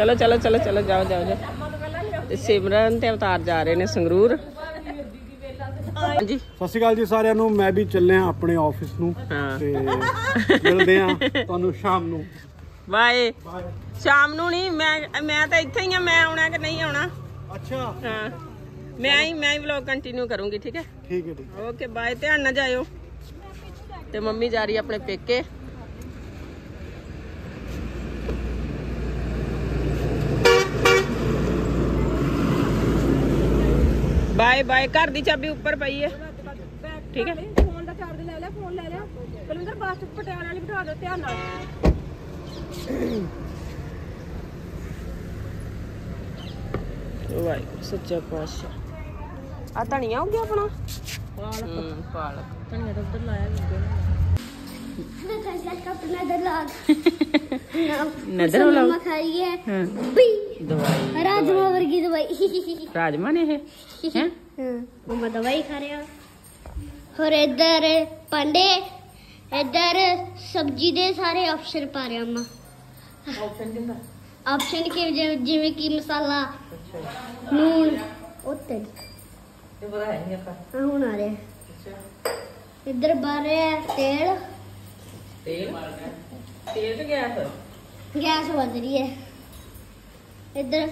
ਚਲੋ ਚਲੋ ਚਲੋ ਚਲੋ ਜਾਓ ਜਾਓ ਜਾਓ। ਤੇ ਸਿਮਰਨ ਤੇ ਅਵਤਾਰ ਜਾ ਰਹੇ ਨੇ ਸੰਗਰੂਰ। ਹਾਂਜੀ। ਸਤਿ ਸ਼੍ਰੀ ਅਕਾਲ ਜੀ ਸਾਰਿਆਂ ਨੂੰ। ਮੈਂ ਵੀ ਚੱਲਿਆ ਆਪਣੇ ਆਫਿਸ ਨੂੰ ਤੇ ਮਿਲਦੇ ਆ ਤੁਹਾਨੂੰ ਸ਼ਾਮ ਨੂੰ। ਬਾਏ। ਸ਼ਾਮ ਨੂੰ ਨਹੀਂ ਮੈਂ ਮੈਂ ਤਾਂ ਇੱਥੇ ਹੀ ਆ ਮੈਂ ਆਉਣਾ ਕਿ ਨਹੀਂ ਆਉਣਾ? ਅੱਛਾ। ਹਾਂ। ਮੈਂ ਹੀ ਮੈਂ ਹੀ ਵਲੌਗ ਕੰਟੀਨਿਊ ਕਰੂੰਗੀ ਠੀਕ ਹੈ? ਠੀਕ ਹੈ ਠੀਕ ਓਕੇ ਬਾਏ। ਧਿਆਨ ਨਾਲ ਜਾਇਓ। ਤੇ ਮੰਮੀ ਜਾ ਰਹੀ ਆਪਣੇ ਪੇਕੇ। ਬਾਏ ਬਾਏ ਘਰ ਦੀ ਚਾਬੀ ਉੱਪਰ ਪਈ ਹੈ। ਠੀਕ ਹੈ। ਫੋਨ ਦਾ ਚਾਰਜ ਲੈ ਲਿਆ ਫੋਨ ਲੈ ਲਿਆ। ਬਲਵਿੰਦਰ ਬੱਸ ਪਟਿਆਲੇ ਵਾਲੀ ਬਿਠਾ ਦਿਓ ਧਿਆਨ ਨਾਲ। ਵਾਹਿਗੁਰੂ ਸੱਚਾ ਪਾਤਸ਼ਾਹ। ਆ ਧਨੀਆ ਹੋ ਗਿਆ ਆਪਣਾ? ਪਾਲਕ। ਪਾਲਕ। ਧਨੀਆ ਤਾਂ ਉੱਧਰ ਲਾਇਆ ਨਜ਼ਰ ਹੋ ਲਓ। ਖਾਈ ਹੈ। ਦਵਾਈ। ਰਾਜਮਾ ਵਰਗੀ ਦਵਾਈ। ਰਾਜਮਾ ਨੇ ਇਹ। ਹੈ ਹਾਂ? ਮਮਾ ਦਵਾਈ ਖਾ ਰਿਹਾ। ਹੋਰ ਇੱਧਰ ਪਾਂਡੇ ਇੱਧਰ ਸਬਜ਼ੀ ਦੇ ਸਾਰੇ ਆਪਸ਼ਨ ਪਾ ਰਿਹਾ ਮਾ। ਆਪਸ਼ਨ ਕਿ ਜਿਵੇਂ- ਕਿ ਮਸਾਲਾ ਨੂਣ ਉੱਤੇ ਇਹ ਬੜਾ ਹੈ ਨਹੀਂ ਆਪਾਂ। ਹਾਂ ਹੁਣ ਆ ਰਿਹਾ। ਇੱਧਰ ਰਿਹਾ ਤੇਲ। ਤੇਲ? ਤੇਲ ਤੇ ਸਰ ਗੈਸ ਵੱਧ ਰਹੀ ਹੈ। ਇੱਧਰ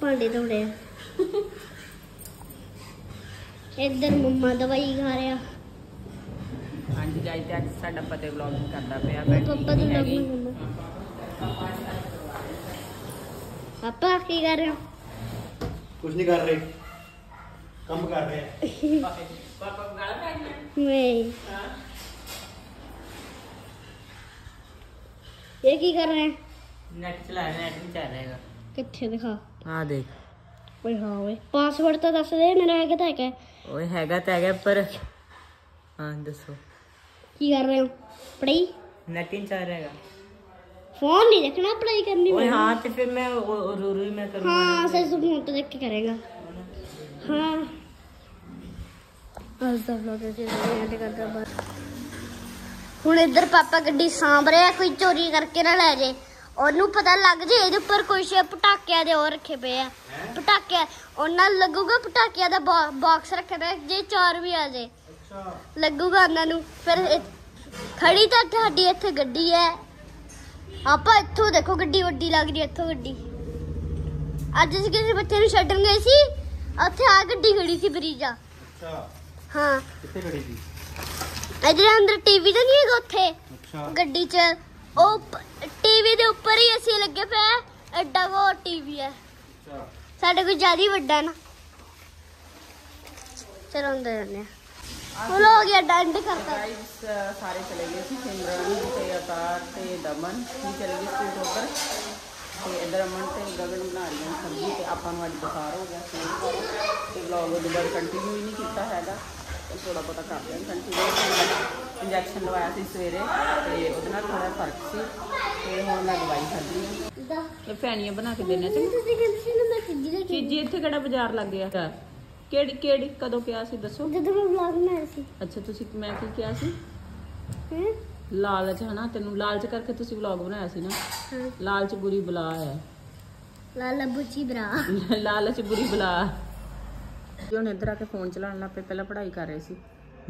ਭਾਂਡੇ ਧੋ ਰਹੇ ਆ। ਇੱਧਰ ਮੰਮਾ ਦਵਾਈ ਖਾ ਰਿਹਾ ਹਾਂਜੀ ਗਾਇਸ ਤੇ ਅੱਜ ਸਾਡਾ ਪਤੇ ਵਲੌਗਿੰਗ ਕਰਦਾ ਪਿਆ ਬੈਠੀ ਪਾਪਾ ਦੀ ਨਹੀਂ ਹੈਗੀ। ਮੰਮਾ ਪਾਪਾ ਕੀ ਕਰ ਰਹੇ ਹੋ? ਕੁਝ ਨਹੀਂ ਕਰ ਰਹੇ। ਕੰਮ ਕਰ ਰਹੇ ਆ। ਪਾਪਾ ਗਾਲਾਂ ਪੈਣੀਆਂ ਮੈਂ ਇਹ ਕੀ ਕਰ ਰਹੇ? ਹੈ ਨੈਟ ਚਲਾ ਰਿਹਾ ਨੈਟ ਵੀ ਚੱਲ ਰਿਹਾ ਕਿੱਥੇ ਦਿਖਾ? ਹਾਂ ਦੇਖ। ਓਏ ਹਾਂ ਓਏ। ਪਾਸਵਰਡ ਤਾਂ ਦੱਸ ਦੇ ਮੇਰਾ ਹੈਗਾ ਤਾਂ ਹੈਗਾ? ਓਏ ਹੈਗਾ ਤਾਂ ਹੈਗਾ ਪਰ ਹਾਂ ਦੱਸੋ। ਕੀ ਕਰ ਰਹੇ ਹੋ? ਪੜਾਈ ਨੈਟ ਹੀ ਚੱਲ ਰਿਹਾ ਫੋਨ ਨਹੀਂ ਦੇਖਣਾ ਪੜਾਈ ਕਰਨੀ ਓਏ ਹਾਂ ਤੇ ਫਿਰ ਮੈਂ ਰੂ ਰੂ ਮੈਂ ਕਰੂੰਗਾ। ਹਾਂ ਤੂੰ ਫੋਨ ਤੋਂ ਦੇਖ ਕੇ ਕਰੇਗਾ। ਹਾਂ। ਅੱਜ ਦਾ ਵਲੌਗ ਅਸੀਂ ਐਂਡ ਕਰਦਾ ਬਸ। ਹੁਣ ਇੱਧਰ ਪਾਪਾ ਗੱਡੀ ਸਾਂਭ ਰਿਹਾ ਕੋਈ ਚੋਰੀ ਕਰਕੇ ਨਾ ਲੈ ਜੇ। ਉਹਨੂੰ ਪਤਾ ਲੱਗ ਜੇ ਇਹਦੇ ਉੱਪਰ ਕੁਝ ਪਟਾਕਿਆਂ ਦੇ ਹੋਰ ਰੱਖੇ ਪਏ ਆ। ਪਟਾਕੇ ਉਹਨਾਂ ਨੂੰ ਲੱਗੂਗਾ ਪਟਾਕਿਆਂ ਦਾ ਬਾਕਸ ਰੱਖੇ ਪਏ ਜੇ ਚੋਰ ਵੀ ਆ ਜੇ। ਅੱਛਾ। ਲੱਗੂਗਾ ਉਹਨਾਂ ਨੂੰ ਫਿਰ ਖੜੀ ਤਾਂ ਤੁਹਾਡੀ ਇੱਥੇ ਗੱਡੀ ਹੈ। ਆਪਾਂ ਇੱਥੋਂ ਦੇਖੋ ਗੱਡੀ ਵੱਡੀ ਲੱਗ ਰਹੀ ਇੱਥੋਂ ਗੱਡੀ। ਅੱਜ ਅਸੀਂ ਕਿਸੇ ਬੱਚੇ ਨੂੰ ਛੱਡਣ ਗਏ ਸੀ ਉੱਥੇ ਆ ਗੱਡੀ ਖੜੀ ਸੀ ਬਰੀਜਾ। ਅੱਛਾ। ਹਾਂ। ਕਿੱਥੇ ਖੜੀ ਸੀ? ਇਹਦੇ ਅੰਦਰ ਟੀਵੀ ਤਾਂ ਨਹੀਂ ਹੈਗਾ ਉੱਥੇ। ਅੱਛਾ। ਗੱਡੀ 'ਚ ਉਹ ਟੀਵੀ ਦੇ ਉੱਪਰ ਹੀ ਅਸੀਂ ਲੱਗੇ ਪਏ। ਐਡਾ ਕੋ ਟੀਵੀ ਹੈ। ਅੱਛਾ। ਸਾਡੇ ਕੋਲ ਜ਼ਿਆਦਾ ਹੀ ਵੱਡਾ ਨਾ। ਚਲੋ ਅੰਦਰ ਜਾਂਦੇ ਆ ਉਹ ਹੋ ਗਿਆ ਡੰਡ ਕਰਤਾ। ਗਾਇਸ ਸਾਰੇ ਚਲੇ ਗਏ ਸੀ ਸਿਮਰਨ ਤੇ ਅਤਾਰ ਤੇ ਦਮਨ ਵੀ ਚਲੇ ਗਏ ਸੀ ਉੱਧਰ। ਤੇ ਇਧਰ ਅਮਨ ਤੇ ਗਗਨ ਬਣਾ ਰਹੀਆਂ ਸਬਜ਼ੀ ਤੇ ਆਪਾਂ ਨੂੰ ਅੱਜ ਬੁਖਾਰ ਹੋ ਗਿਆ ਸੀ। ਤੇ ਵਲੌਗ ਬਾਅਦ ਕੰਟੀਨਿਊ ਹੀ ਨਹੀਂ ਕੀਤਾ ਹੈਗਾ। ਥੋੜਾ ਬਹੁਤਾ ਕਰ ਲਿਆ ਕੰਟੀਨਿਊ ਇੰਜੈਕਸ਼ਨ ਲਵਾਇਆ ਸੀ ਸਵੇਰੇ ਤੇ ਉਹਦੇ ਨਾਲ ਥੋੜਾ ਫ਼ਰਕ ਸੀ। ਤੇ ਹੁਣ ਮੈਂ ਦਵਾਈ ਖਾਧੀ ਤੇ ਫੈਨੀਆਂ ਬਣਾ ਕੇ ਦੇਣੇ ਤੁਸੀਂ ਚੀਜੀ ਇੱਥੇ ਕਿਹੜਾ ਬਾਜ਼ਾਰ ਲੱਗ ਗਿਆ? ਕਿਹੜੀ ਕਿਹੜੀ ਕਦੋਂ ਕਿਹਾ ਸੀ ਦੱਸੋ? ਜਦੋਂ ਮੈਂ ਵਲੌਗ ਬਣਾਇਆ ਸੀ। ਅੱਛਾ ਤੁਸੀਂ ਮੈਂ ਕੀ ਕਿਹਾ ਸੀ? ਹੈਂ? ਲਾਲਚ ਹਨਾ? ਤੈਨੂੰ ਲਾਲਚ ਕਰਕੇ ਤੁਸੀਂ ਵਲੌਗ ਬਣਾਇਆ ਸੀ ਨਾ? ਹਾਂ। ਲਾਲਚ ਬੁਰੀ ਬਲਾ ਹੈ। ਲਾਲਾ ਬੁੱਚੀ ਬਰਾ। ਲਾਲਚ ਬੁਰੀ ਬਲਾ। ਜੀ ਹੁਣ ਇੱਧਰ ਆ ਕੇ ਫੋਨ ਚਲਾਉਣ ਲੱਗ ਪਏ ਪਹਿਲਾਂ ਪੜ੍ਹਾਈ ਕਰ ਰਹੇ ਸੀ।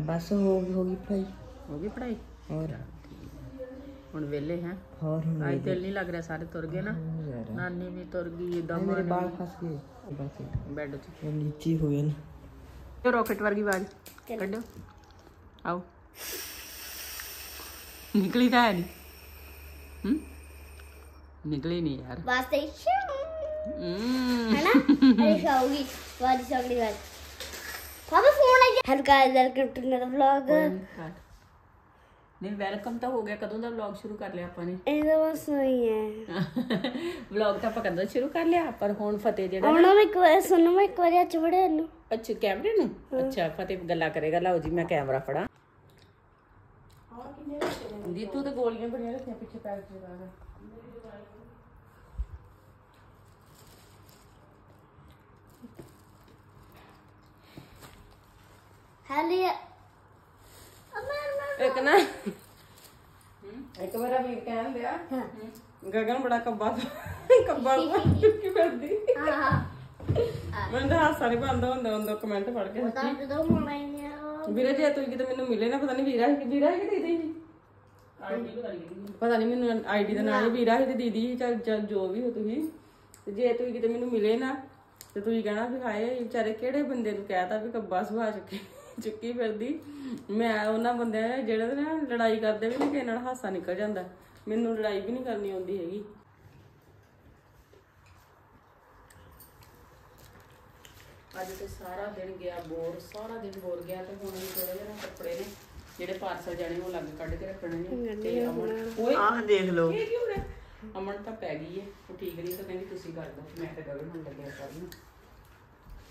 ਬਸ ਹੋ ਗਈ ਹੋ ਗਈ ਭਾਈ ਹੋ ਗਈ ਪੜ੍ਹਾਈ? ਹੋਰ। ਹੁਣ ਵਿਹਲੇ ਹੈ। ਹੋਰ ਹੁਣ ਅੱਜ ਦਿਲ ਨਹੀਂ ਲੱਗ ਰਿਹਾ ਸਾਰੇ ਤੁਰ ਗਏ ਨਾ। ਯਾਰ। ਨਾਨੀ ਵੀ ਤੁਰ ਗਈ ਮੇਰੇ ਦਮਨ ਬਾਲ ਫਸ ਗਏ। ਬਸ। ਬੈੱਡ 'ਚ ਇਹ ਨੀਚੇ ਹੋ ਗਏ ਨਾ। ਇਹ ਰੋਕਟ ਵਰਗੀ ਆਵਾਜ਼। ਕੱਢੋ। ਆਓ। ਨਿਕਲੀ ਤਾਂ ਹੈ ਨਹੀਂ ਹੂੰ? ਨਿਕਲੀ ਨਹੀਂ ਯਾਰ। ਬਸ ਤੇ ਹੂੰ ਹੈ। ਨਾ ਅਰੇ ਖਾਊਗੀ ਵਾਦੀ ਅਗਲੀ ਵਾਰ ਪਾਪਾ ਫੋਨ ਆ ਗਿਆ hello guys welcome to another vlog ਨਹੀਂ ਵੈਲਕਮ ਤਾਂ ਹੋ ਗਿਆ ਕਦੋਂ ਦਾ ਵਲੌਗ ਸ਼ੁਰੂ ਕਰ ਲਿਆ ਆਪਾਂ ਨੇ? ਇਹਦਾ ਬਸ ਨਹੀਂ ਹੈ। ਵਲੌਗ ਤਾਂ ਆਪਾਂ ਕਦੋਂ ਸ਼ੁਰੂ ਕਰ ਲਿਆ? ਪਰ ਹੁਣ ਫਤਿਹ ਜਿਹੜਾ ਹੁਣ ਮੈਂ ਇੱਕ ਵਾਰ ਸੁਣੋ ਮੈਂ ਇੱਕ ਵਾਰ ਅੱਜ ਵੜੇ ਇਹਨੂੰ। ਅੱਛਾ ਕੈਮਰੇ ਨੂੰ? ਅੱਛਾ ਫਤਿਹ ਗੱਲਾਂ ਕਰੇਗਾ। ਲਓ ਜੀ ਮੈਂ ਕੈਮਰਾ ਫੜਾ। ਦੀ ਤੂੰ ਤੇ ਗੋਲੀਆਂ ਬਣੀਆਂ ਰੱਖੀਆਂ ਪਿੱਛੇ ਪੈਰ ਚ ਲਗਾ ਕੇ ਹੈਲੀ ਇੱਕ ਨਾ ਇੱਕ ਵੀਰ ਕਹਿਣ ਦਿਆ ਗਗਨ ਬੜਾ ਕੱਬਾ ਕੱਬਾ ਚੁੱਕੀ ਫਿਰਦੀ ਹਾਂ ਹਾਂ ਮੈਨੂੰ ਤਾਂ ਹਾਸਾ ਨਹੀਂ ਬੰਦ ਹੁੰਦਾ ਹੁੰਦਾ ਕਮੈਂਟ ਪੜ ਕੇ ਤਾਂ ਜਦੋਂ ਹੋਣਾ ਹੀ ਆ। ਵੀਰੇ ਜੇ ਤੂੰ ਕਿਤੇ ਮੈਨੂੰ ਮਿਲੇ ਨਾ ਪਤਾ ਨਹੀਂ ਵੀਰਾ ਸੀ ਵੀਰਾ ਕਿ ਦੀਦੀ ਸੀ? ਪਤਾ ਨਹੀਂ ਮੈਨੂੰ ਆਈਡੀ ਦਾ ਨਾਮ ਹੀ ਵੀਰਾ ਸੀ ਤੇ ਦੀਦੀ ਸੀ ਚੱਲ ਚੱਲ ਜੋ ਵੀ ਹੋ ਤੁਸੀਂ। ਤੇ ਜੇ ਤੂੰ ਕਿਤੇ ਮੈਨੂੰ ਮਿਲੇ ਨਾ ਤੇ ਤੁਸੀਂ ਕਹਿਣਾ ਵੀ ਹਾਏ ਇਹ ਵਿਚਾਰੇ ਕਿਹੜੇ ਬੰਦੇ ਨੂੰ ਕਹਿਤਾ ਵੀ ਕੱਬਾ ਸੁਭਾ ਚੁੱਕੀ। ਚੁੱਕੀ ਫਿਰਦੀ। ਮੈਂ ਉਹਨਾਂ ਬੰਦਿਆਂ ਨੇ ਜਿਹੜੇ ਨਾ ਲੜਾਈ ਕਰਦੇ ਵੀ ਨਾ ਕਿਸੇ ਨਾਲ ਹਾਸਾ ਨਿਕਲ ਜਾਂਦਾ। ਮੈਨੂੰ ਲੜਾਈ ਵੀ ਨਹੀਂ ਕਰਨੀ ਆਉਂਦੀ ਹੈਗੀ। ਅੱਜ ਤੇ ਸਾਰਾ ਦਿਨ ਗਿਆ ਬੋਰ ਸਾਰਾ ਦਿਨ ਬੋਰ ਗਿਆ ਤੇ ਹੁਣ ਵੀ ਥੋੜੇ ਜਿਹੇ ਨਾ ਕੱਪੜੇ ਨੇ ਜਿਹੜੇ ਪਾਰਸਲ ਜਾਣੇ ਉਹ ਲੱਗ ਕੱਢ ਕੇ ਰੱਖਣੇ ਨੇ। ਤੇ ਅਮਨ ਓਏ ਆਹ ਦੇਖ ਲਓ। ਇਹ ਕਿਉਂ ਨੇ? ਅਮਨ ਤਾਂ ਪੈ ਗਈ ਏ ਉਹ ਠੀਕ ਨਹੀਂ ਤਾਂ ਕਹਿੰਦੀ ਤੁਸੀਂ ਕਰ ਦੋ ਮੈਂ ਤਾਂ ਗਗਨ ਹੁਣ ਲੱਗਿਆ ਕਰਨ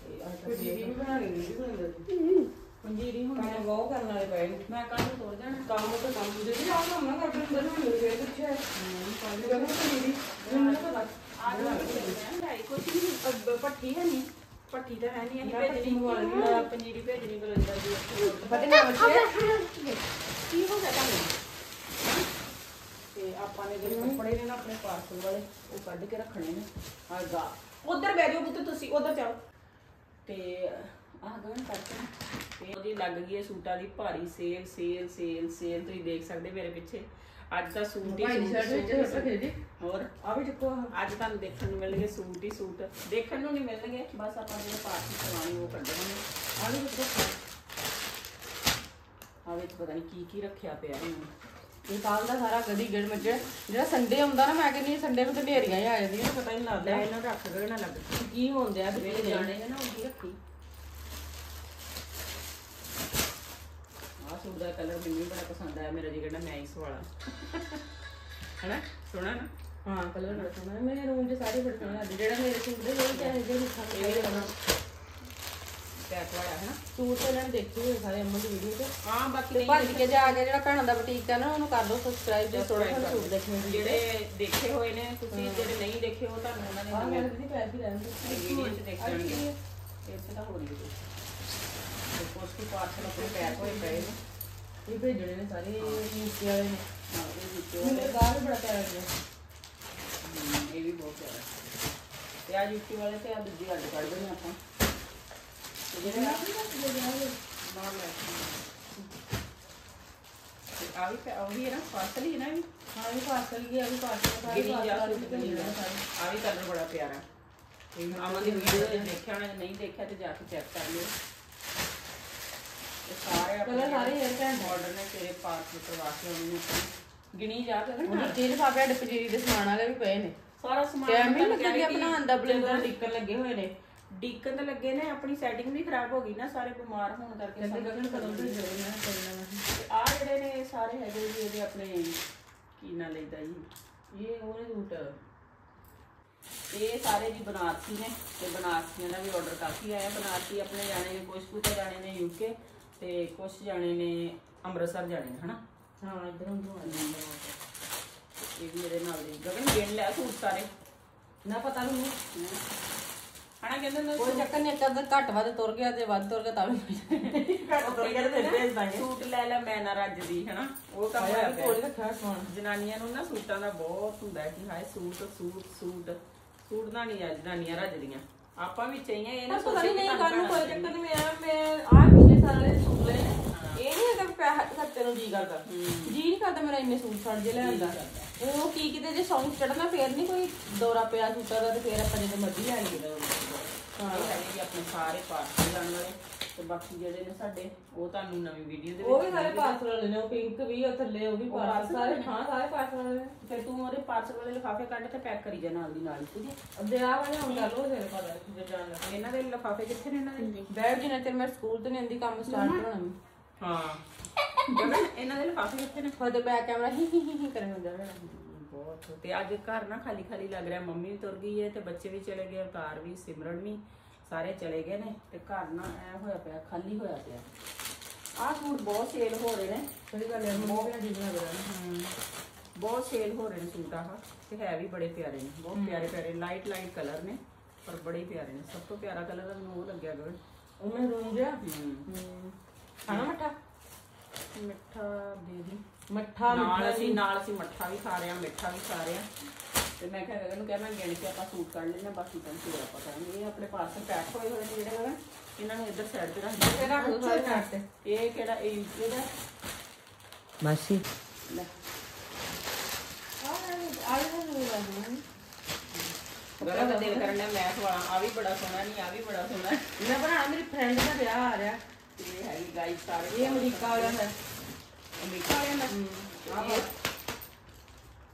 ਤੇ ਆਹ ਤਾਂ ਵੀ ਬਣਾ ਲਈ ਨਹੀਂ ਬਣਾਉਂਦਾ ਪੰਜੀਰੀ ਹੁਣ ਮੈਂ ਬਹੁਤ ਕਰਨ ਵਾਲੇ ਪਏ ਨੇ। ਮੈਂ ਕੱਲ ਨੂੰ ਤੋੜ ਜਾਣਾ। ਕੰਮ ਤਾਂ ਕੰਮ ਦੇ ਜੀ ਆਹ ਕੰਮ ਨਾ ਕਰ ਦਿੰਦੇ ਨੇ ਮੇਰੇ ਫੇਰ ਕੁਛ ਹੈ ਕੱਲ ਨੂੰ ਪੰਜੀਰੀ। ਮੈਨੂੰ ਨਹੀਂ ਪਤਾ ਆ ਜਾ ਕੁਛ ਨਹੀਂ। ਪੱਠੀ ਹੈ ਨਹੀਂ। ਪੱਠੀ ਤਾਂ ਹੈ ਨਹੀਂ ਅਸੀਂ ਭੇਜਣੀ ਮੰਗਵਾਉਣੀ ਪੰਜੀਰੀ ਭੇਜਣੀ ਬਲੰਦਰ ਦੀ ਪਤਾ ਨਹੀਂ ਕੀ ਹੋ ਗਿਆ ਤੁਹਾਨੂੰ? ਤੇ ਆਪਾਂ ਨੇ ਜਿਹੜੇ ਕੱਪੜੇ ਨੇ ਨਾ ਆਪਣੇ ਪਾਰਸਲ ਵਾਲੇ ਉਹ ਕੱਢ ਕੇ ਰੱਖਣੇ ਨੇ। ਉਧਰ ਬਹਿ ਜਾਓ ਪੁੱਤ ਤੁਸੀਂ ਉਧਰ ਜਾਓ। ਤੇ ਆਹ ਗਵਨ ਕਰਕੇ ਤੇ ਉਹਦੀ ਲੱਗ ਗਈ ਹੈ ਸੂਟਾਂ ਦੀ ਭਾਰੀ ਸੇਲ ਸੇਲ ਸੇਲ ਸੇਲ ਤੁਸੀਂ ਦੇਖ ਸਕਦੇ ਮੇਰੇ ਪਿੱਛੇ। ਅੱਜ ਤਾਂ ਸੂਟ ਹੀ ਸੂਟ ਹੋਰ? ਆ ਵੀ ਚੱਕੋ ਅੱਜ ਤੁਹਾਨੂੰ ਦੇਖਣ ਨੂੰ ਮਿਲਣਗੇ ਸੂਟ ਹੀ ਸੂਟ। ਦੇਖਣ ਨੂੰ ਨਹੀਂ ਮਿਲਣਗੇ ਬਸ ਆਪਾਂ ਜਿਹੜੇ ਪਾਰਸਲ ਚਲਾਉਣੇ ਉਹ ਕੱਢਣੇ ਆ। ਵੀ ਚੱਕੋ। ਆ ਵਿੱਚ ਪਤਾ ਨਹੀਂ ਕੀ ਕੀ ਰੱਖਿਆ ਪਿਆ ਇਹਨੂੰ। ਇਹ ਕੱਲ ਦਾ ਸਾਰਾ ਗਦੀ ਗੜ ਮੱਜੜ ਜਿਹੜਾ ਸੰਡੇ ਹੁੰਦਾ ਨਾ ਮੈਂ ਕਹਿੰਦੀ ਸੰਡੇ ਨੂੰ ਤਾਂ ਢੇਰੀਆਂ ਹੀ ਆ ਜਾਂਦੀਆਂ ਪਤਾ ਹੀ ਨਹੀਂ ਲੱਗਦਾ। ਇਹਨਾਂ ਰੱਖ ਦੇ ਨਾ ਲੱਗ। ਕੀ ਹੁੰਦੇ ਆ ਜਿਹੜੇ ਜਾਣੇ ਨੇ ਉਹਦੀ ਰੱਖੀ ਆਹ ਸੂਟ ਦਾ ਕਲਰ ਮੈਨੂੰ ਵੀ ਬੜਾ ਪਸੰਦ ਆਇਆ ਮੇਰਾ ਜੀ ਕਹਿੰਦਾ ਮੈਂ ਇਸ ਵਾਲਾ ਹੈਨਾ? ਸੋਹਣਾ ਨਾ? ਹਾਂ ਕਲਰ ਬੜਾ ਸੋਹਣਾ। ਹੈ। ਮੇਰੇ ਰੂਮ 'ਚ ਸਾਰੇ ਬੜੇ ਸੋਹਣੇ ਲੱਗਦੇ। ਜਿਹੜਾ ਮੇਰੇ ਸੂਟ ਦੇ ਉਹ ਚਾਹੇ ਜੇ ਇਹ ਵੀ ਸੋਹਣਾ। ਪੈਕ ਵਾਲਾ ਹੈ ਨਾ ਸੂਟ ਤਾਂ ਨੇ ਦੇਖੇ ਹੋਏ ਸਾਰੇ ਅੰਮਾ ਦੀ ਵੀਡੀਓ 'ਚ। ਹਾਂ ਬਾਕੀ ਤੇ ਨਹੀਂ ਭੱਜ ਕੇ ਜਾ ਕੇ ਜਿਹੜਾ ਭੈਣਾਂ ਦਾ ਬੁਟੀਕ ਹੈ ਨਾ ਉਹਨੂੰ ਕਰ ਦਿਓ ਸਬਸਕ੍ਰਾਈਬ ਜੇ ਥੋੜਾ ਥੋੜਾ ਸੂਟ ਦੇਖਣੇ ਦੀ। ਜਿਹੜੇ ਦੇਖੇ ਹੋਏ ਨੇ ਤੁਸੀਂ ਜਿਹੜੇ ਨਹੀਂ ਦੇਖੇ ਉਹ ਤੁਹਾਨੂੰ ਉਹਨਾਂ ਨੇ ਆਹ ਨਵੇਂ ਮੇਰੇ ਦੀ ਪੈਰ ਵੀ ਰਹਿੰਦੇ ਵੀਡੀਓ 'ਚ ਦੇਖ ਜਾਣਗੇ ਇੱਥੇ ਤਾਂ ਹੋ ਰਹੀ ਹੈ ਤੇ ਕੁਝ ਕੁ ਪਾਰਸਲ ਆਪਣੇ ਪੈਕ ਹੋਏ ਪਏ ਨੇ। ਇਹ ਭੇਜਣੇ ਨੇ ਸਾਰੇ ਵਾਲੇ ਨੇ। ਮੈਨੂੰ ਬੜਾ ਪਿਆਰਾ ਲੱਗਿਆ। ਹਮ, ਇਹ ਵੀ ਬਹੁਤ ਪਿਆਰਾ ਤੇ ਆ ਯੂਪੀ ਵਾਲੇ ਤੇ ਆ ਦੂਜੀ ਅੱਡ ਕੱਢ ਦੇਣੇ ਆਪਾਂ। ਤੇ ਜਿਹੜੇ ਆ ਬਾਹਰ ਲੈ ਕੇ ਤੇ ਆ ਵੀ ਪੈ- ਉਹ ਵੀ ਹੈ ਨਾ ਪਾਰਸਲ ਹੀ ਹੈ ਨਾ ਇਹ ਵੀ। ਹਾਂ ਇਹ ਪਾਰਸਲ ਗਿਆ ਵੀ ਪਾਰਸਲ ਸਾਰੇ ਗਿਰੀ ਜਾ ਪਾਰਸਲ ਸੂਟ ਭੇਜਣੇ ਨੇ। ਸਾਰੇ। ਆ ਵੀ ਕਲਰ ਬੜਾ ਪਿਆਰਾ ਅਮਨ ਦੀ ਵੀਡੀਓ ਦੇਖਿਆ ਹੋਣਾ ਨਹੀਂ ਦੇਖਿਆ ਤੇ ਜਾ ਕੇ ਚੈੱਕ ਕਰ ਲਿਓ। ਕਲਰ ਸਾਰੇ ਹੇਅਰ ਪੈਂਟ ਆਰਡਰ ਨੇ ਤੇਰੇ ਪਾਰਸਲ ਕਰਵਾ ਕੇ ਆਉਣੇ ਨੇ ਆਪਾਂ। ਗਿਣੀ ਜਾ ਕੇ ਨਾ ਉਹਦੀ ਤੇਲ ਫਾਪਿਆ ਡਿਪਜੀਰੀ ਦੇ ਸਮਾਨ ਵਾਲੇ ਵੀ ਪਏ ਨੇ। ਸਾਰਾ ਸਮਾਨ ਟਾਈਮ ਹੀ ਤਾਂ ਲੱਗਣ ਡਿਆ ਕਿ ਬਣਾਉਣ ਦਾ ਬਲੈਂਡਰ। ਜਦੋਂ ਡਿੱਕਣ ਲੱਗੇ ਹੋਏ ਨੇ। ਡਿੱਕਣ ਤਾਂ ਲੱਗੇ ਨੇ ਆਪਣੀ ਸੈਟਿੰਗ ਵੀ ਖਰਾਬ ਹੋ ਗਈ ਨਾ ਸਾਰੇ ਬਿਮਾਰ ਹੋਣ ਕਰਕੇ ਕਹਿੰਦੇ ਸਮਝ ਗਗਨ ਨਹੀਂ ਕਦੋਂ ਆਉਂਦੀ। ਤੋਂ ਜੋੜਨਾ ਕਰਨਾ ਆ ਜਿਹੜੇ ਨੇ ਸਾਰੇ ਹੈਗੇ ਜੀ ਇਹਦੇ ਆਪਣੇ ਕੀ ਨਾਂ ਲੈਂਦਾ ਜੀ? ਇਹ ਉਹਨੇ ਸੂਟ ਇਹ ਸਾਰੇ ਜੀ ਬਨਾਰਸੀ ਨੇ ਤੇ ਬਨਾਰਸੀਆਂ ਦਾ ਵੀ ਆਰਡਰ ਕਾਫੀ ਆਇਆ। ਬਨਾਰਸੀ ਆਪਣੇ ਜਾਣੇ ਨੇ ਕੁਛ ਕੁ ਤਾਂ ਜਾਣੇ ਨੇ ਯੂਕੇ ਤੇ ਕੁਛ ਜਾਣੇ ਨੇ ਅੰਮ੍ਰਿਤਸਰ ਜਾਣੇ ਨੇ ਹਨਾ? ਹਾਂ ਇਧਰੋਂ ਤੋਂ ਆ ਜਾਂਦਾ ਇਹ ਵੀ ਇਹਦੇ ਨਾਲ ਦੇ। ਗਗਨ ਗਿਣ ਲਿਆ ਸੂਟ ਸਾਰੇ। ਨਾ ਪਤਾ ਨਹੀਂ ਹਨਾ ਕਹਿੰਦੇ ਨੇ ਕੋਈ ਚੱਕਰ ਨਹੀਂ ਅੱਧਾ ਘੱਟ ਵੱਧ ਤੁਰ ਗਿਆ ਤੇ ਵੱਧ ਤੁਰ ਗਿਆ ਤਾਂ ਵੀ ਸੂਟ ਲੈ ਲੈ ਮੈਂ ਨਾ ਰੱਜਦੀ ਹਨਾ? ਉਹ ਕੰਮ ਹੋਇਆ ਕੋਲ ਰੱਖਿਆ ਸਮਾਨ ਜਨਾਨੀਆਂ ਨੂੰ ਨਾ ਸੂਟਾਂ ਦਾ ਬਹੁਤ ਹੁੰਦਾ ਹੈ ਕਿ ਹਾਏ ਸੂਟ ਸੂਟ ਸੂਟ। ਸੂਟ ਦਾ ਨਹੀਂ ਆ ਜਨਾਨੀਆਂ ਰੱਜਦੀਆਂ। ਆਪਾਂ ਵੀ ਚਾਹੀਏ ਇਹ ਨਾ ਸੋਚੇ ਨਹੀਂ ਨੂੰ ਕੋਈ ਚੱਕਰ ਨਹੀਂ ਮੈਂ ਮੈਂ ਆ ਪਿਛਲੇ ਸਾਲ ਵਾਲੇ ਸੂਟ ਲਏ ਨੇ ਇਹ ਨਹੀਂ ਹੈਗਾ ਵੀ ਪੈਸਾ ਖਰਚੇ ਨੂੰ ਜੀ ਕਰਦਾ। ਜੀ ਨਹੀਂ ਕਰਦਾ ਮੇਰਾ ਇੰਨੇ ਸੂਟ ਛੱਡ ਜੇ ਲੈਣ ਦਾ ਉਹ ਕੀ ਕਿਤੇ ਜੇ ਸੌਂਗ ਚੜਨਾ ਫੇਰ ਨਹੀਂ ਕੋਈ ਦੌਰਾ ਪਿਆ ਸੂਟਾਂ ਦਾ ਤੇ ਫੇਰ ਆਪਾਂ ਜਦੋਂ ਮਰਜ਼ੀ ਲੈ ਲਈਏ ਹਾਂ। ਇਹ ਜੀ ਆਪਣੇ ਸਾਰੇ ਪਾਰਸਲ ਜਾਣ ਵਾਲੇ ਤੇ ਬਾਕੀ ਜਿਹੜੇ ਨੇ ਸਾਡੇ ਉਹ ਤੁਹਾਨੂੰ ਨਵੀਂ ਵੀਡੀਓ ਦੇ ਉਹ ਵੀ ਸਾਰੇ ਪਾਰਸਲ ਵਾਲੇ ਨੇ ਉਹ ਪਿੰਕ ਵੀ ਉਹ ਥੱਲੇ ਉਹ ਵੀ ਪਾਰਸਲ ਸਾਰੇ ਹਾਂ ਸਾਰੇ ਪਾਰਸਲ ਵਾਲੇ ਨੇ। ਫਿਰ ਤੂੰ ਉਹਦੇ ਪਾਰਸਲ ਵਾਲੇ ਲਿਫਾਫੇ ਕੱਢ ਕੇ ਪੈਕ ਕਰੀ ਜਾ ਨਾਲ ਦੀ ਨਾਲ ਠੀਕ ਹੈ? ਅੱਧੇ ਆ ਵਾਲੇ ਹੁਣ ਗੱਲ ਹੋ ਜਾਏ ਪਤਾ ਕਿਤੇ ਜਾਣ ਲੱਗਾ। ਇਹਨਾਂ ਦੇ ਲਿਫਾਫੇ ਕਿੱਥੇ ਨੇ ਇਹਨਾਂ ਦੇ? ਬੈਠ ਜਿੰਨਾ ਚਿਰ ਮੈਂ ਸਕੂਲ ਤੋਂ ਨਹੀਂ ਆਂਦੀ ਕੰਮ ਸਟਾਰਟ ਕਰਾਉਣਾ ਹਾਂ। ਗਗਨ, ਇਹਨਾਂ ਦੇ ਲਿਫਾਫੇ ਕਿੱਥੇ ਨੇ ਉਹਦੇ ਬੈਕ ਕੈਮਰਾ ਹੀ ਹੀ ਹੀ ਹੀ ਕਰਨ ਹੁੰਦਾ ਰਹਿਣਾ ਬਹੁਤ ਤੇ ਅੱਜ ਘਰ ਨਾ ਖਾਲੀ ਖਾਲੀ ਲੱਗ ਰਿਹਾ। ਮੰਮੀ ਵੀ ਤੁਰ ਗਈ ਹੈ ਤੇ ਬੱਚੇ ਵੀ ਚਲੇ ਗਏ। ਅਵਤਾਰ ਵੀ ਸਿਮਰਨ ਵੀ ਸਾਰੇ ਚਲੇ ਗਏ ਨੇ ਤੇ ਘਰ ਨਾ ਐ ਹੋਇਆ ਪਿਆ ਖਾਲੀ ਹੋਇਆ ਪਿਆ। ਆਹ ਸੂਟ ਬਹੁਤ ਸੇਲ ਹੋ ਰਹੇ ਨੇ। ਸਹੀ ਗੱਲ ਹੈ ਮੰਮੀ ਵੀ ਠੀਕ ਲੱਗ ਰਿਹਾ। ਬਹੁਤ ਸੇਲ ਹੋ ਰਹੇ ਨੇ ਸੂਟ ਆਹ ਤੇ ਹੈ ਵੀ ਬੜੇ ਪਿਆਰੇ ਨੇ। ਬਹੁਤ ਪਿਆਰੇ ਪਿਆਰੇ। ਲਾਈਟ ਲਾਈਟ ਕਲਰ ਨੇ ਪਰ ਬੜੇ ਪਿਆਰੇ ਨੇ। ਸਭ ਤੋਂ ਪਿਆਰਾ ਕਲਰ ਮੈਨੂੰ ਉਹ ਲੱਗਿਆ ਗੜ ਉਹ ਮੈਂ ਰੂਮ ਜਿਆ ਹੂੰ। ਖਾਣਾ ਮੱਠਾ? ਮਿੱਠਾ ਦੇ ਦੀ। ਮੱਠਾ ਨਾਲ ਮਿੱਠਾ ਅਸੀਂ ਨਾਲ ਅਸੀਂ ਮੱਠਾ ਵੀ ਖਾ ਰਹੇ ਹਾਂ ਮਿੱਠਾ ਵੀ ਖਾ ਰਹੇ ਹਾਂ। ਤੇ ਮੈਂ ਕਿਹਾ ਗਗਨ ਨੂੰ ਕਿਹਾ ਮੈਂ ਗਿਣ ਕੇ ਆਪਾਂ ਸੂਟ ਕੱਢ ਲੈਣਾ ਬਾਕੀ ਤਾਂ ਫਿਰ ਆਪਾਂ ਕਰਾਂਗੇ। ਇਹ ਆਪਣੇ ਪਾਰਸਲ ਪੈਕ ਹੋਏ ਹੋਏ ਨੇ ਜਿਹੜੇ ਗਗਨ ਇਹਨਾਂ ਨੂੰ ਇੱਧਰ ਸਾਈਡ ਤੇ ਰੱਖ ਦਿਓ। ਇਹ ਰੱਖ ਦਿਓ ਸਾਰੇ ਸਾਈਡ ਤੇ। ਇਹ ਕਿਹੜਾ ਇਹ ਯੂਕੇ ਦਾ? ਮਾਸੀ। ਲੈ। ਗਗਨ ਦਾ ਦਿਲ ਕਰਨ ਡਿਆ ਮੈਂ ਸਵਾਲਾਂ ਆ ਵੀ ਬੜਾ ਸੋਹਣਾ ਨਹੀਂ ਆ ਵੀ ਬੜਾ ਸੋਹਣਾ। ਮੈਂ ਬਣਾ ਮੇਰੀ ਫਰੈਂਡ ਦਾ ਵਿਆਹ ਆ ਰਿਹਾ। ਇਹ ਹੈਗੀ ਗਾਈਸ ਸਾਰੇ ਇਹ ਅਮਰੀਕਾ ਵਾਲਿਆਂ ਦਾ। ਅਮਰੀਕਾ ਵਾਲਿਆਂ ਦਾ? ਇਹ-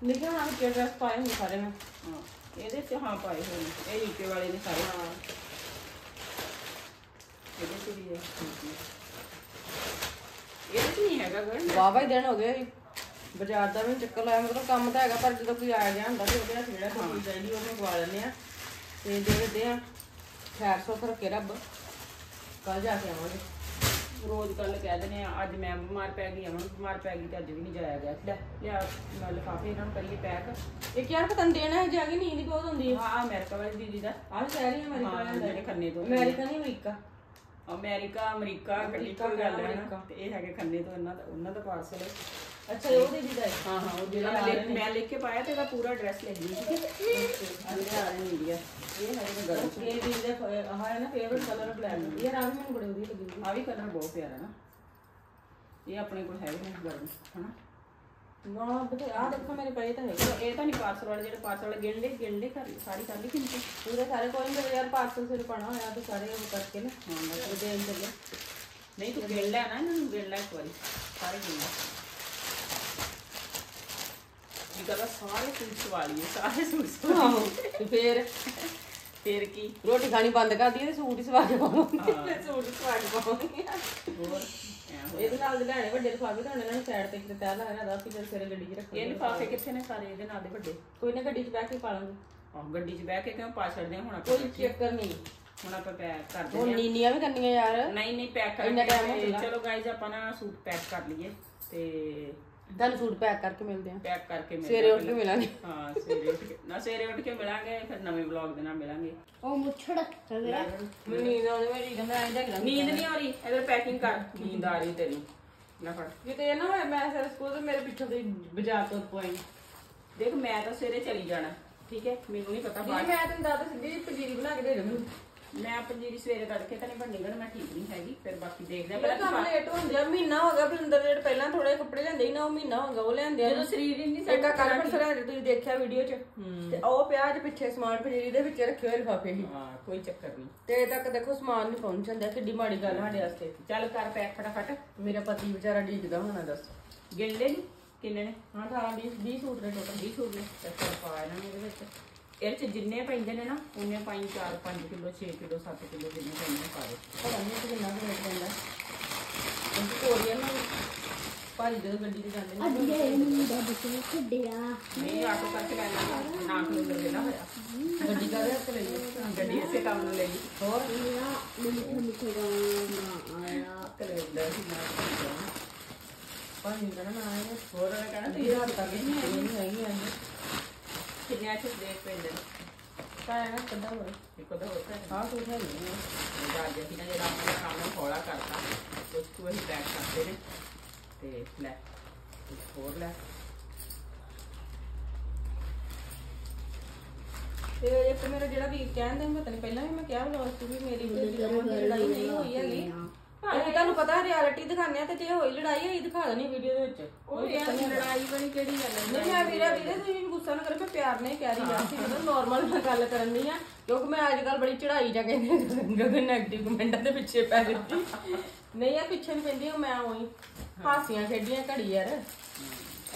ਲਿਖਿਆ ਹੋਣਾ ਕਿ ਡਰੈਸ ਪਾਏ ਹੁੰਦੇ ਸਾਰੇ ਮੈਂ? ਹਾਂ, ਇਹਦੇ ਚ ਹਾਂ ਪਾਏ ਹੋਏ ਨੇ। ਇਹ ਯੂਕੇ ਵਾਲੇ ਨੇ ਸਾਰੇ। ਹਾਂ। ਇਹਦੇ ਚ ਵੀ ਹੈ। ਇਹਦੇ ਚ ਨਹੀਂ ਹੈਗਾ ਗਗਨ ਵਾਵਾ ਹੀ ਦਿਨ ਹੋ ਗਏ। ਬਾਜ਼ਾਰ ਦਾ ਵੀ ਚੱਕਰ ਲਾਇਆ। ਮਤਲਬ ਕੰਮ ਤਾਂ ਹੈਗਾ ਪਰ ਜਦੋਂ ਕੋਈ ਆ ਗਿਆ ਹੁੰਦਾ ਤੇ ਉਹਦੇ ਨਾਲ ਜਿਹੜਾ ਕੋਈ ਚਾਹੀਦੀ ਉਹਨੂੰ ਗਵਾ ਲੈਂਦੇ ਆ ਤੇ ਜਿਹੜੇ ਦੇ ਆ ਖੈਰ ਸੁੱਖ ਰੱਖੇ ਰੱਬ। ਕੱਲ ਜਾ ਕੇ ਆਵਾਂਗੇ। ਰੋਜ਼ ਕੱਲ ਕਹਿ ਦਿੰਦੇ ਆ ਅੱਜ ਮੈਂ ਬਿਮਾਰ ਪੈ ਗਈ ਅਮਨ ਬਿਮਾਰ ਪੈ ਗਈ ਤੇ ਅੱਜ ਵੀ ਨਹੀਂ ਜਾਇਆ ਗਿਆ। ਲੈ ਲਿਆ ਮੈਂ ਲਿਫਾਫੇ ਇਹਨਾਂ ਨੂੰ ਕਰੀਏ ਪੈਕ ਇੱਕ ਯਾਰ ਪਤਨ ਦੇਣਾ ਹੈ ਜਾ ਕੇ ਨੀਂਦ ਹੀ ਬਹੁਤ ਹੁੰਦੀ ਹੈ। ਹਾਂ ਅਮਰੀਕਾ ਵਾਲੀ ਦੀਦੀ ਦਾ। ਆਹ ਸ਼ਹਿਰ ਹੀ ਅਮਰੀਕਾ ਹਾਂ, ਵਾਲਿਆਂ ਦਾ ਜਿਹੜੇ ਖੰਨੇ ਤੋਂ। ਅਮਰੀਕਾ ਨਹੀਂ ਅਮਰੀਕਾ। ਅਮਰੀਕਾ ਅਮਰੀਕਾ ਅਮਰੀਕਾ, ਕੋਈ ਗੱਲ ਹੈ ਅਮਰੀਕਾ। ਤੇ ਇਹ ਹੈਗੇ ਖੰਨੇ ਤੋਂ ਇਹਨਾਂ ਦਾ ਉਹਨਾਂ ਦਾ ਪਾਰਸਲ ਹੈ ਅੱਛਾ ਇਹ ਉਹਦੇ ਦੀ ਦਾ ਹੈ ਹਾਂ ਹਾਂ ਉਹ ਜਿਹੜਾ ਮੈਂ ਲਿਖ ਮੈਂ ਲਿਖ ਕੇ ਪਾਇਆ ਤੇ ਇਹਦਾ ਪੂਰਾ ਐਡਰੈਸ ਲਿਖ ਲਈ ਠੀਕ ਹੈ ਅੰਦਰ ਆ ਰਹੇ ਨੇ ਇੰਡੀਆ ਇਹ ਹੈਗੇ ਨੇ ਗਰਮ ਇਹ ਵੀ ਦੇ ਆਹ ਹੈ ਨਾ ਫੇਵਰਟ ਕਲਰ ਬਲੈਕ ਯਾਰ ਆ ਵੀ ਮੈਨੂੰ ਬੜੇ ਵਧੀਆ ਲੱਗੀ ਆ ਵੀ ਕਲਰ ਬਹੁਤ ਪਿਆਰਾ ਨਾ ਇਹ ਆਪਣੇ ਕੋਲ ਹੈਗੇ ਨੇ ਗਰਮ ਹਨਾ ਨਾ ਬਤੇ ਆ ਦੇਖੋ ਮੇਰੇ ਪਏ ਤਾਂ ਹੈਗੇ ਚਲੋ ਇਹ ਤਾਂ ਨਹੀਂ ਪਾਰਸਲ ਵਾਲੇ ਜਿਹੜੇ ਪਾਰਸਲ ਵਾਲੇ ਗਿਣਦੇ ਗਿਣਦੇ ਕਰ ਸਾਰੀ ਕਰ ਲਈ ਕਿੰਨੀ ਪੂਰੇ ਸਾਰੇ ਕੋਈ ਮੇਰੇ ਯਾਰ ਪਾਰਸਲ ਸਿਰ ਪਾਣਾ ਹੋਇਆ ਤੇ ਸਾਰੇ ਉਹ ਕਰਕੇ ਨਾ ਹਾਂ ਬਸ। ਉਹ ਦੇਣ ਚੱਲੇ ਨਹੀਂ ਤੂੰ ਗਿਣ ਲੈ ਨਾ ਇਹਨਾਂ ਨੂੰ ਗਿਣ ਲੈ ਇੱਕ ਵਾਰੀ ਸਾਰੇ ਗਿਣ ਲੈ ਇਹ ਕਹਿੰਦਾ ਸਾਰੇ ਸੂਟ ਸਵਾ ਲਈਏ ਸਾਰੇ ਸੂਟ ਸਵਾ ਲਈਏ। ਤੇ ਫੇਰ? ਫਿਰ ਕੀ? ਰੋਟੀ ਖਾਣੀ ਬੰਦ ਕਰ ਦਈਏ ਤੇ ਸੂਟ ਹੀ ਸਵਾ ਕੇ ਪਾਵਾਂਗੇ। ਹਾਂ। ਸੂਟ ਹੀ ਸਵਾ ਕੇ ਪਾਵਾਂਗੇ। ਹੋਰ? ਐਂ ਹੋਇਆ। ਇਹਦੇ ਨਾਲ ਦੇ ਲੈਣੇ ਵੱਡੇ ਲਿਫਾਫੇ ਤਾਂ ਉਹਨਾਂ ਨੇ ਸਾਈਡ ਤੇ ਕਿਤੇ ਤੈਅ ਲਾਇਆ ਦਾ ਸੀ ਫਿਰ ਸਵੇਰੇ ਗੱਡੀ 'ਚ ਰੱਖੋ ਇਹ ਲਿਫਾਫੇ ਕਿੱਥੇ ਨੇ ਸਾਰੇ? ਇਹਦੇ ਨਾਲ ਦੇ ਵੱਡੇ? ਕੋਈ ਨਾ ਗੱਡੀ 'ਚ ਬਹਿ ਕੇ ਪਾ ਲਾਂਗੇ। ਆਹ ਗੱਡੀ 'ਚ ਬਹਿ ਕੇ ਕਿਉਂ ਪਾ ਛੱਡਦੇ ਹਾਂ ਹੁਣ ਆਪਾਂ ਕੋਈ ਚੱਕਰ ਨਹੀਂ। ਹੁਣ ਆਪਾਂ ਪੈਕ ਕਰ ਹੁਣ ਦਿੰਦੇ ਹਾਂ ਨੀਨੀਆਂ ਵੀ ਕਰਨੀਆਂ ਯਾਰ। ਨਹੀਂ ਨਹੀਂ ਪੈਕ ਇੰਨਾ ਕਰ time ਹੋ ਚੱਲਾ। ਗਾਈਜ਼ ਆਪਾਂ ਨਾ ਸੂਟ ਪੈਕ ਕਰ ਲਈਏ ਤੇ ਤੁਹਾਨੂੰ ਸੂਟ ਪੈਕ ਕਰਕੇ ਮਿਲਦੇ ਆ। ਪੈਕ ਕਰਕੇ ਮਿਲਦੇ ਸਵੇਰੇ ਉੱਠ ਕੇ ਮਿਲਾਂਗੇ। ਹਾਂ ਸਵੇਰੇ ਉੱਠ ਕੇ ਨਾ ਸਵੇਰੇ ਉੱਠ ਕੇ ਮਿਲਾਂਗੇ ਫਿਰ ਨਵੇਂ ਵਲੌਗ ਦੇ ਨਾਲ ਮਿਲਾਂਗੇ। ਉਹ ਮੁੱਛੜ। ਮੈਨੂੰ ਨੀਂਦ ਆਉਂਦੀ ਮੇਰੀ ਕਹਿੰਦਾ ਐਂ ਜਾਗ ਨੀਂਦ ਨਹੀਂ ਆ ਰਹੀ ਇਧਰ ਪੈਕਿੰਗ ਕਰ। ਨੀਂਦ ਆ ਰਹੀ ਤੇਰੀ ਲੈ ਫੜ। ਕਿਤੇ ਇਹ ਨਾ ਹੋਏ ਮੈਂ ਸਰ ਸਕੂਲ ਤੋਂ ਮੇਰੇ ਪਿੱਛੋਂ ਦੀ ਬਾਜ਼ਾਰ ਤੋਂ ਪੋਈ ਦੇਖ ਮੈਂ ਤਾਂ ਸਵੇਰੇ ਚਲੀ ਜਾਣਾ ਠੀਕ ਹੈ? ਮੈਨੂੰ ਨਹੀਂ ਪਤਾ ਬਾਅਦ ਮੈਂ ਤੈਨੂੰ ਦੱਸ ਸਿੱਧੀ ਪੰਜੀਰੀ ਬਣਾ ਕੇ ਦੇ ਦੇ ਮੈਨੂੰ। ਮੈਂ ਪੰਜੀਰੀ ਸਵੇਰੇ ਤੜਕੇ ਤਾਂ ਨਹੀਂ ਬਣਨੀ ਗਾ ਮੈਂ ਠੀਕ ਨਹੀਂ ਹੈਗੀ ਫਿਰ ਬਾਕੀ ਦੇਖਦੇ ਆ। ਮੇਰਾ ਕੰਮ ਪਹਿਲਾਂ ਲੇਟ ਹੁੰਦੇ ਆ ਮਹੀਨਾ ਹੋ ਗਿਆ ਬਲਿੰਦਰ ਜਿਹੜੇ ਪਹਿਲਾਂ ਥੋੜੇ ਕੱਪੜੇ ਲੈਂਦੇ ਸੀ ਨਾ ਉਹ ਮਹੀਨਾ ਹੋ ਗਿਆ ਉਹ ਲੈਂਦੇ ਆ। ਜਦੋਂ ਸਰੀਰ ਹੀ ਨਹੀਂ ਇੱਕ ਕੱਲ ਪਰਸੋਂ ਲਿਆਂਦੇ ਤੁਸੀਂ ਦੇਖਿਆ ਵੀਡੀਓ 'ਚ? ਤੇ ਉਹ ਪਿਆ ਅੱਜ ਪਿੱਛੇ ਸਮਾਨ ਪੰਜੀਰੀ ਦੇ ਵਿੱਚ ਰੱਖੇ ਹੋਏ ਲਿਫਾਫੇ ਸੀ। ਹਾਂ ਕੋਈ ਚੱਕਰ ਨਹੀਂ। ਤੇ ਇਹ ਤੱਕ ਦੇਖੋ ਸਮਾਨ ਨਹੀਂ ਪਹੁੰਚਦਾ ਕਿੱਡੀ ਮਾੜੀ ਗੱਲ ਸਾਡੇ ਵਾਸਤੇ। ਚੱਲ ਕਰ ਪੈਕ ਫਟਾਫਟ। ਮੇਰਾ ਪਤੀ ਵਿਚਾਰਾ ਡੀਕਦਾ ਹੋਣਾ ਦੱਸ। ਗਿਣ ਲੈ ਨੀ ਕਿੰਨੇ ਨੇ? ਹਾਂ 18 20 20 ਸੂਟ ਨੇ ਟੋਟਲ 20 ਸੂਟ ਨੇ। ਤੇ ਚੱਲ ਪਾ ਇਹਨਾਂ ਨੂੰ ਇਹਦੇ ਵਿੱਚ। ਇਹਦੇ ਚ ਜਿੰਨੇ ਪੈਂਦੇ ਨੇ ਨਾ ਉਹਨੇ ਪਾਈ 4 5 ਕਿਲੋ 6 ਕਿਲੋ 7 ਕਿਲੋ ਜਿੰਨੇ ਪੈਂਦੇ ਨੇ ਪਾ ਦੇ ਪਤਾ ਨਹੀਂ ਕਿ ਕਿੰਨਾ ਰੇਟ ਪੈਂਦਾ ਕਿਉਂਕਿ ਕੋਰੀਅਨ ਨੂੰ ਭਾਜੀ ਜਦੋਂ ਗੱਡੀ ਤੇ ਜਾਂਦੇ ਨੇ ਅੱਗੇ ਇਹਨੂੰ ਦਾ ਖੱਡਿਆ ਨਹੀਂ ਆਟੋ ਕਰਕੇ ਲੈ ਲੈਣਾ ਨਾ ਕਿਲੋ ਦੇ ਦੇਣਾ ਹੋਇਆ। ਗੱਡੀ ਕਾਹਦੇ ਹੱਥ ਲਈਏ ਗੱਡੀ ਇਸੇ ਕੰਮ ਨੂੰ ਲਈ। ਹੋਰ? ਮੈਨੂੰ ਮਿੱਠੇ ਗਾਣਾ ਆਇਆ। ਕੈਲੰਡਰ ਹੀ ਨਾ ਭਾਜੀ ਦਾ ਨਾ ਆਇਆ ਹੋਰ ਕਹਿਣਾ ਤੇ ਇਹ ਹੱਥ ਤੱਕ ਨਹੀਂ ਆਈ? ਨਹੀਂ ਆਈ ਆਈ ਕਿੰਨੇ ਚ ਦੇਖ ਪੈਂਦੇ ਨੇ ਤਾਂ ਨਾ ਕੱਢਾ ਹੋਇਆ ਇੱਕ ਉਹਦਾ ਹੋਰ ਹੈ ਆਹ ਸੂਟ ਹੈ ਨਹੀਂ ਜਾ ਅੱਜ ਅਸੀਂ ਨਾ ਜਿਹੜਾ ਆਪਣਾ ਕੰਮ ਨੂੰ ਹੌਲਾ ਕਰਤਾ ਉਸ ਤੋਂ ਅਸੀਂ ਪੈਕ ਕਰਦੇ ਨੇ ਤੇ ਲੈ ਕੁਝ ਹੋਰ ਲੈ ਤੇ ਇੱਕ ਮੇਰਾ ਜਿਹੜਾ ਵੀ ਕਹਿੰਦੇ ਮੈਂ ਤੈਨੂੰ ਪਹਿਲਾਂ ਵੀ ਮੈਂ ਕਿਹਾ ਬਲੌਗ ਚ ਵੀ ਮੇਰੀ ਵੀਡੀਓ ਦੀ ਲੜਾਈ ਨਹੀਂ ਹੋਈ ਹੈਗੀ ਅਸੀਂ ਤੁਹਾਨੂੰ ਪਤਾ ਰਿਐਲਿਟੀ ਦਿਖਾਉਂਦੇ ਆ ਤੇ ਜੇ ਹੋਈ ਲੜਾਈ ਹੋਈ ਦਿਖਾ ਦੇਣੀ ਵੀਡੀਓ ਦੇ ਵਿੱਚ। ਉਹ ਯਾਰ ਲੜਾਈ ਬੜੀ ਕਿਹੜੀ ਗੱਲ ਹੈ ਨਹੀਂ ਮੈਂ ਵੀਰਾ ਵੀਰੇ ਤੁਸੀਂ ਗੁੱਸਾ ਨਾ ਕਰੋ ਮੈਂ ਪਿਆਰ ਨਾਲ ਹੀ ਕਹਿ ਰਹੀ ਹਾਂ ਸੀ ਮਤਲਬ ਨਾਰਮਲ ਮੈਂ ਗੱਲ ਕਰਨ ਦੀ ਆ ਕਿਉਂਕਿ ਮੈਂ ਅੱਜ ਕੱਲ ਬੜੀ ਚੜਾਈ ਜਾ ਗਗਨ ਨੈਗੇਟਿਵ ਕਮੈਂਟਾਂ ਦੇ ਪਿੱਛੇ ਪੈ ਦਿੱਤੀ ਨਹੀਂ ਯਾਰ ਪਿੱਛੇ ਨਹੀਂ ਪੈਂਦੀ ਮੈਂ ਉਹੀ ਹਾਸੀਆਂ ਖੇਡੀਆਂ ਘੜੀ ਯਾਰ।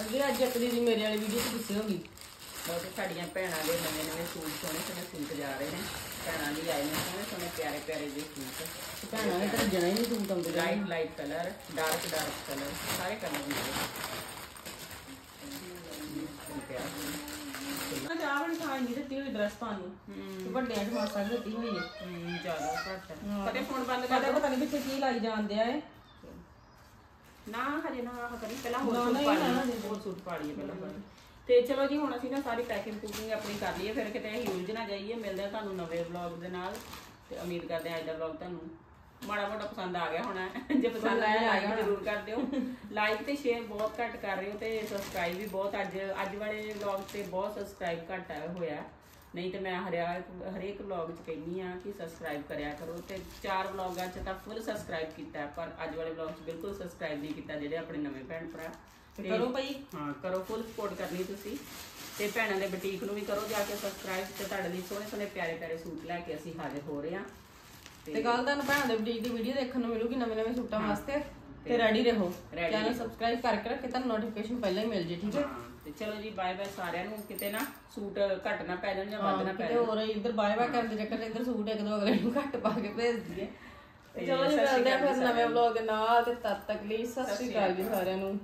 ਅੱਗੇ ਅੱਜ ਇੱਕ ਦੀਦੀ ਮੇਰੇ ਵਾਲੀ ਵੀਡੀਓ 'ਚ ਗੁੱਸੇ ਹੋ ਗਈ। ਬਹੁਤ ਸਾਡੀਆਂ ਭੈਣਾਂ ਦੇ ਨਵੇਂ ਨਵੇਂ ਸੂਟ ਸੋਹਣੇ ਸੋਹਣੇ ਸੂਟ ਜਾ ਰਹੇ ਨੇ। ਭੈਣਾਂ ਦੀ ਆਏ ਨੇ ਸੋਹਣੇ ਸੋਹਣੇ ਪਿਆਰੇ ਪਿਆਰੇ ਜਿਹੇ ਸੂਟ। ਭੈਣਾਂ ਨੇ ਤਾਂ ਜਣਾ ਹੀ ਨਹੀਂ ਸੂਟ ਆਉਂਦੇ। Light light colour dark dark colour ਸਾਰੇ ਕਲਰ ਹੁੰਦੇ ਮੈਂ ਚਾਹ ਬਣ ਖਾਣ ਦੀ ਦਿੱਤੀ ਹੋਈ ਡਰੈਸ ਪਾਉਣ ਨੂੰ ਤੇ ਵੱਡਿਆਂ 'ਚ ਮਾਸਾ ਜਿਹੀ ਦਿੱਤੀ ਹੋਈ ਹੈ ਹੂੰ ਜ਼ਿਆਦਾ ਘੱਟ ਹੈ। ਕਦੇ ਫੋਨ ਬੰਦ ਕਰ ਕਦੇ ਪਤਾ ਨਹੀਂ ਪਿੱਛੇ ਕੀ ਲਾਈ ਜਾਂਦੇ ਆ ਇਹ। ਨਾ ਹਜੇ ਨਾ ਆਹ ਕਰੀ ਪਹਿਲਾਂ ਹੋਰ ਨਾ, ਸੂਟ ਨਹੀਂ, ਪਾ ਨਾ, ਲਈਏ ਪਹਿਲਾਂ। ਤੇ ਚਲੋ ਜੀ, ਹੁਣ ਅਸੀਂ ਨਾ ਸਾਰੀ ਪੈਕਿੰਗ ਪੂਕਿੰਗ ਆਪਣੀ ਕਰ ਲਈਏ, ਫਿਰ ਕਿਤੇ ਅਸੀਂ ਉਲਝ ਨਾ ਜਾਈਏ, ਮਿਲਦੇ ਆ ਤੁਹਾਨੂੰ ਨਵੇਂ ਵਲੌਗ ਦੇ ਨਾਲ। ਤੇ ਉਮੀਦ ਕਰਦੇ ਆ ਅੱਜ ਦਾ ਵਲੌਗ ਤੁਹਾਨੂੰ ਮਾੜਾ ਮੋਟਾ ਪਸੰਦ ਆ ਗਿਆ ਹੋਣਾ। ਜੇ ਪਸੰਦ ਆਇਆ ਲਾਈਕ ਜ਼ਰੂਰ ਕਰ ਦਿਓ। ਲਾਈਕ ਤੇ ਸ਼ੇਅਰ ਬਹੁਤ ਘੱਟ ਕਰ ਰਹੇ ਹੋ ਤੇ ਸਬਸਕ੍ਰਾਈਬ ਵੀ ਬਹੁਤ। ਅੱਜ ਅੱਜ ਵਾਲੇ ਵਲੌਗ ਤੇ ਬਹੁਤ ਸਬਸਕ੍ਰਾਈਬ ਘੱਟ ਆਇਆ ਹੋਇਆ। ਨਹੀਂ ਤੇ ਮੈਂ ਹਰਿਆ ਹਰੇਕ ਵਲੌਗ 'ਚ ਕਹਿੰਦੀ ਆ ਕਿ ਸਬਸਕ੍ਰਾਈਬ ਕਰਿਆ ਕਰੋ ਤੇ ਚਾਰ ਵਲੌਗਾਂ 'ਚ ਤਾਂ ਫੁੱਲ ਸਬਸਕ੍ਰਾਈਬ ਕੀਤਾ, ਪਰ ਅੱਜ ਵਾਲੇ ਵਲੌਗ 'ਚ ਬਿਲਕੁਲ ਸਬਸਕ੍ਰਾਈਬ ਨਹੀਂ ਕੀਤਾ ਜਿਹੜੇ ਆਪਣੇ ਨਵੇਂ ਭੈਣ ਭਰਾ। ਤੇ ਕਰੋ ਭਾਈ। ਹਾਂ ਕਰੋ ਫੁੱਲ ਸਪੋਰਟ ਕਰਨੀ ਤੁਸੀਂ। ਤੇ ਭੈਣਾਂ ਦੇ ਬੁਟੀਕ ਨੂੰ ਵੀ ਕਰੋ ਜਾ ਕੇ ਸਬਸਕ੍ਰਾਈਬ ਤੇ ਤੁਹਾਡੇ ਲਈ ਸੋਹਣੇ ਸੋਹਣੇ ਪਿਆਰੇ ਪਿਆਰੇ ਸੂਟ ਲੈ ਕੇ ਅਸੀਂ ਹਾਜ਼ਰ ਹੋ ਰਹੇ ਹਾਂ। ਤੇ ਕੱਲ ਤੁਹਾਨੂੰ ਭੈਣਾਂ ਦੇ ਬੁਟੀਕ ਦੀ ਵੀਡੀਓ ਦੇਖਣ ਨੂੰ ਮਿਲੂਗੀ ਨਵੇਂ ਨਵੇਂ ਸੂਟਾਂ ਵਾਸਤੇ। ਤੇ ਰੈਡੀ ਰਹੋ। ਚੈਨਲ ਸਬਸਕ੍ਰਾਈਬ ਕਰਕੇ ਰੱਖੇ ਤੁਹਾਨੂੰ ਨੋਟੀਫਿਕੇਸ਼ਨ ਪਹਿਲਾਂ ਹੀ ਮਿਲ ਜੇ ਠੀਕ ਹੈ? ਤੇ ਚਲੋ ਜੀ ਬਾਏ ਬਾਏ ਸਾਰਿਆਂ ਨੂੰ। ਕਿਤੇ ਨਾ ਸੂਟ ਘੱਟ ਨਾ ਪੈ ਜਾਣ ਜਾਂ ਵੱਧ ਨਾ ਪੈ ਜਾਣ। ਹੋਰ ਇੱਧਰ ਬਾਏ ਬਾਏ ਕਰਨ ਦੇ ਚੱਕਰ ਇੱਧਰ ਸੂਟ ਇੱਕ ਦੋ ਅਗਲੇ ਨੂੰ ਘੱਟ ਪਾ ਕੇ ਭੇਜ ਦਈਏ। ਤੇ ਚਲੋ ਜੀ ਮਿਲਦੇ ਆ ਫਿਰ ਨਵੇਂ। ਵਲੌਗ ਨਾਲ ਤੇ ਤਦ ਤੱਕ ਲਈ ਸਤਿ ਸ਼੍ਰੀ ਅਕਾਲ ਜੀ ਸਾਰਿਆਂ ਨੂੰ।